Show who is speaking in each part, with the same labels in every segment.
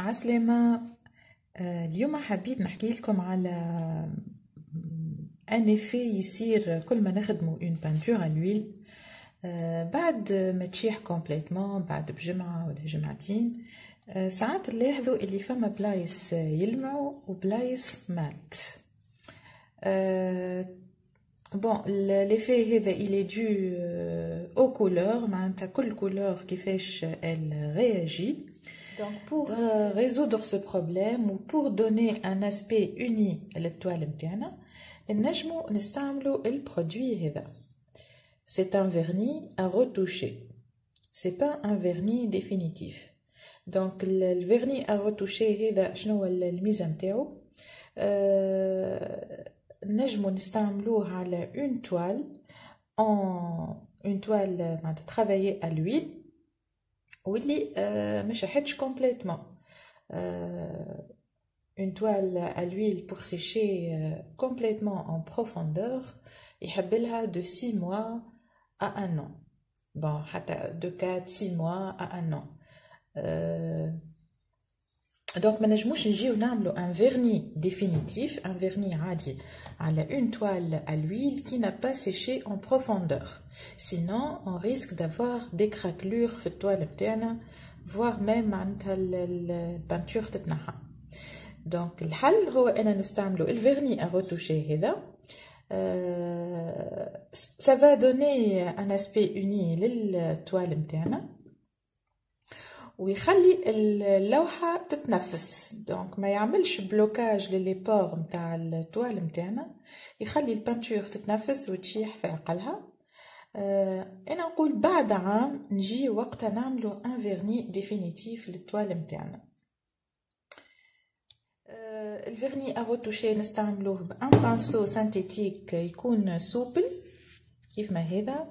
Speaker 1: عسلامة آه، اليوم حبيت نحكي لكم على ان افي يصير كل ما نخدمو اون بانتور على لويل بعد ما تشيح كومبليتمون بعد بجمعة ولا جمعتين آه، ساعات نلاحظوا اللي فما بلايص يلمعوا وبلايص مات. بون ليفي هذا est dû aux couleurs معناتها كل كولور كيفاش elle réagit. Donc pour euh, résoudre ce problème ou pour donner un aspect uni à l'étoile متاعنا نجمو نستعملو البرودوي هذا C'est un vernis à retoucher. C'est pas un vernis définitif. Donc le vernis à retoucher هذا شنو الميزة نتاعو euh, نجمو نستعملوه على une toile en une toile معناتها travaillée à l'huile واللي ما شحتش كومبليتمون une toile à l'huile pour sécher complètement en profondeur يحب لها de 6 mois à 1 an bon حتى de 4 6 mois à 1 an دونك ما نجموش نجيو نعملو ان فيرني ديفينيتيف ان فيرني عادي على اون توال à l'huile qui n'a pas séché en profondeur sinon on risque d'avoir des craquelures في التوال بتاعنا voire même معناتها البانتور تتنحى دونك الحل هو انا نستعملو الفيرني à retoucher هذا ça va donner un aspect uni للتوال بتاعنا ويخلي اللوحة تتنفس. دونك ما يعملش بلوكاج لليبور متاع التوال متاعنا. يخلي البانتور تتنفس وتشيح في عقلها. آه أنا نقول بعد عام نجي وقتها نعملو ان فيرني ديفينيتيف للتوال متاعنا. آه الفيرني اغوتوشي نستعملوه بأن بانسو سانتيتيك يكون سوبل. كيف ما هذا؟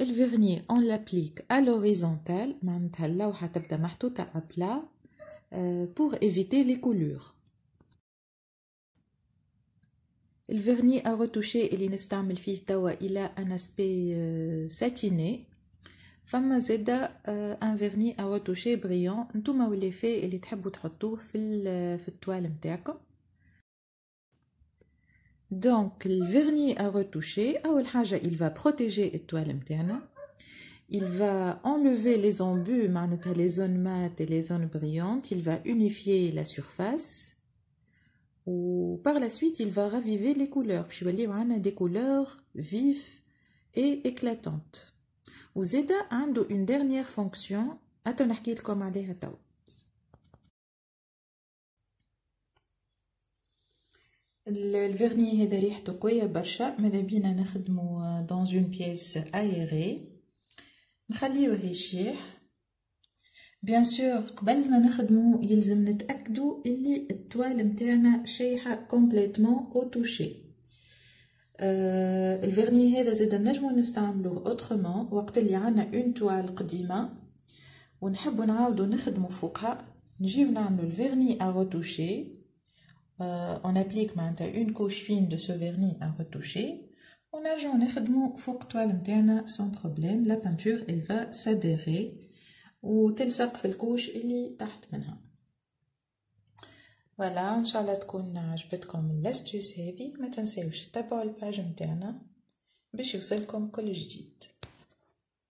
Speaker 1: الفيرني on l'applique à l'horizontale معناتها اللوحة تبدأ محطوطة à plat pour éviter les coulures. الفيرني à retoucher اللي نستعمل فيه توا إلى ان اسبي ساتيني فما زادا ان فيرني à retoucher بريون نتوما والليفي اللي تحبوا تحطوه في في التوال نتاعكم Donc, le vernis à retoucher, il va protéger les toiles Il va enlever les embûts, les zones mates et les zones brillantes. Il va unifier la surface. Ou par la suite, il va raviver les couleurs. Je vais lire des couleurs vives et éclatantes. Vous aidez une dernière fonction. Attends, je vais vous الفيرني هذا ريحته قوية برشا ماذا بينا نخدمو دون اون بيس ايري نخليوه يشيح بيان سور قبل ما نخدمو يلزم نتأكدو اللي التوال متاعنا شايحه كومبليتمون أو توشي آه الفيرني هذا زيد نجمو نستعملوه اوترومون وقت اللي عنا اون توال قديمة ونحبو نعاودو نخدمو فوقها. نجيو نعملو الفيرني ا Euh, on applique maintenant une couche fine de ce vernis à retoucher. On a نخدمو فوق toile متاعنا sans problème. La peinture elle va s'adhérer وتلصق في الكوش اللي تحت منها. فوالا ان شاء الله تكون عجبتكم الاستيوس هذه ما تنساوش تتبعوا الباج متاعنا باش يوصلكم كل جديد